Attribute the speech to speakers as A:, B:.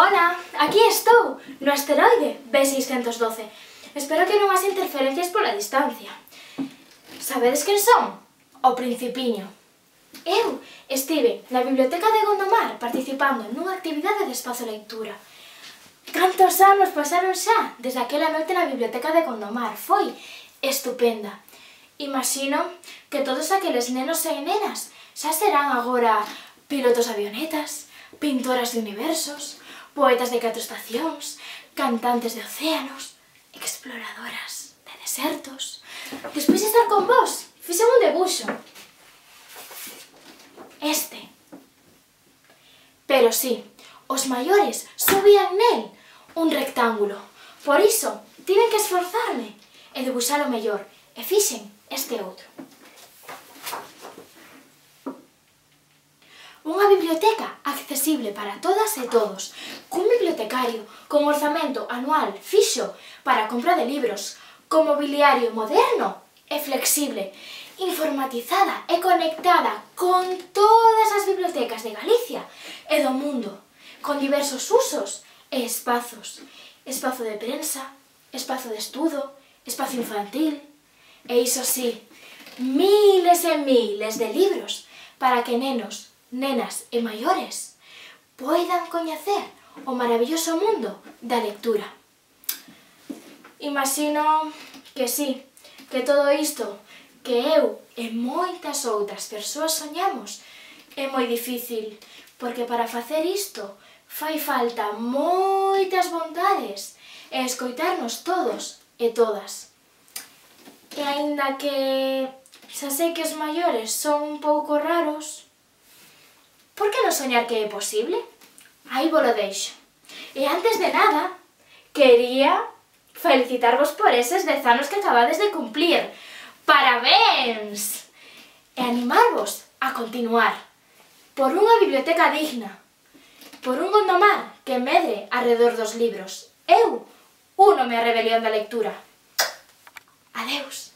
A: Hola, aquí estou, no asteroide B612. Espero que non haxe interferencias pola distancia. Sabedes quen son? O Principiño. Eu estive na Biblioteca de Gondomar participando nunha actividade de espazo lectura. Cantos anos pasaron xa desde aquela noite na biblioteca de Gondomar. Foi estupenda. Imagino que todos aqueles nenos e nenas xa serán agora pilotos avionetas, pintoras de universos, poetas de catro estacións, cantantes de océanos, exploradoras de desertos. Despois de estar con vos, fixen un debuxo. Este. Pero sí, os maiores subían nel un rectángulo. Por iso, tiven que esforzarme e debuxar o mellor. E fixen este outro. Unha biblioteca accesible para todas e todos, cun bibliotecario con orzamento anual fixo para compra de libros, con mobiliario moderno e flexible, informatizada e conectada con todas as bibliotecas de Galicia e do mundo, con diversos usos e espazos, espazo de prensa, espazo de estudo, espazo infantil, e iso sí, miles e miles de libros para que nenos nenas e maiores poidan coñecer o maravilloso mundo da lectura. Imagino que sí, que todo isto que eu e moitas outras persoas soñamos é moi difícil, porque para facer isto fai falta moitas vontades e escoitarnos todos e todas. E aínda que xa sei que os maiores son un pouco raros, Por que non soñar que é posible? Aí vos lo deixo. E antes de nada, quería felicitarvos por eses dez anos que acabades de cumplir. ¡Parabéns! E animarvos a continuar por unha biblioteca digna, por un gondomar que medre alrededor dos libros. Eu, uno me a rebelión da lectura. Adeus.